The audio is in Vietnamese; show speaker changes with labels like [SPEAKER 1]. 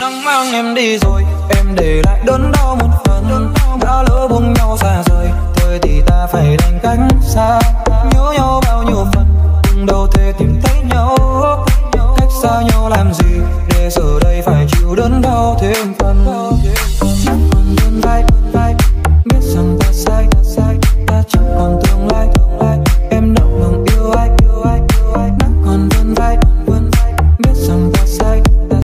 [SPEAKER 1] nắng mang em đi rồi. Em để lại đớn đau một phần. Đã lỡ buông nhau xa rời. Thôi thì ta phải đành cách xa. Nhớ nhau bao nhiêu phần. Từng đâu thể tìm thấy nhau. Cách xa nhau làm gì để giờ đây phải chịu đớn đau thêm phần.